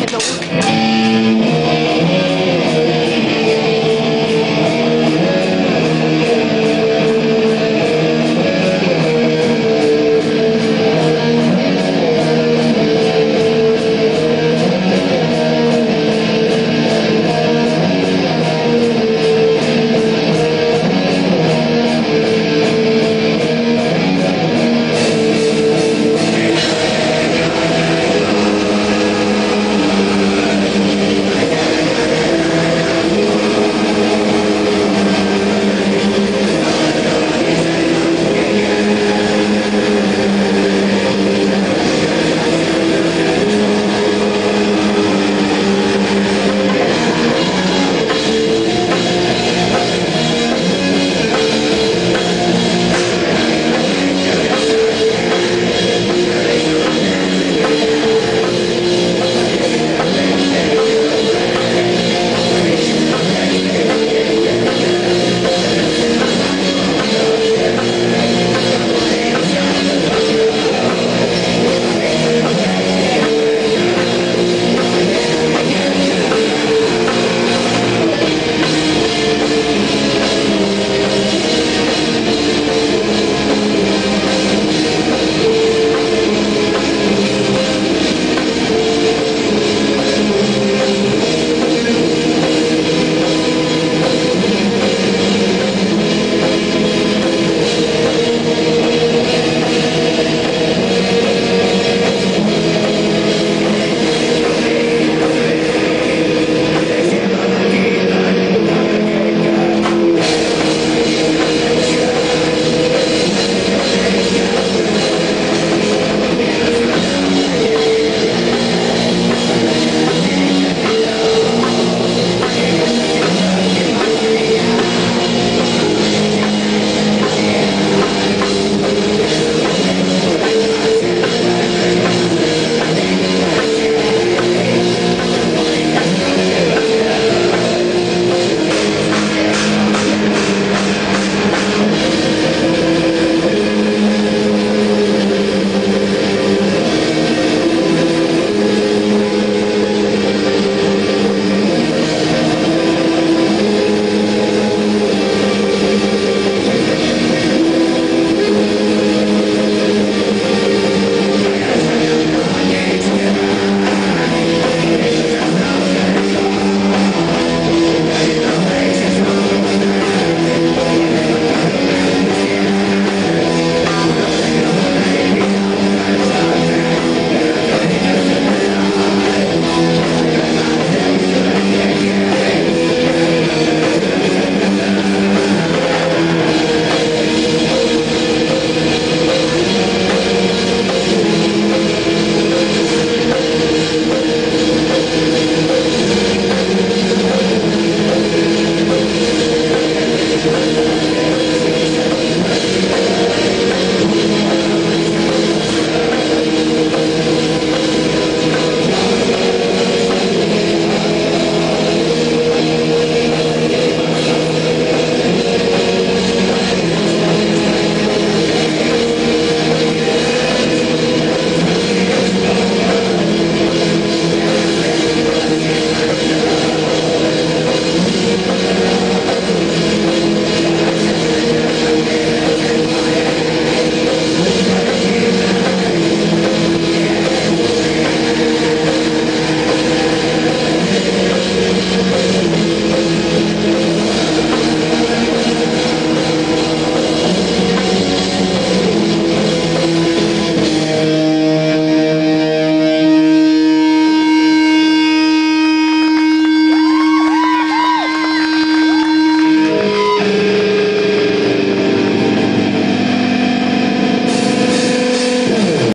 一都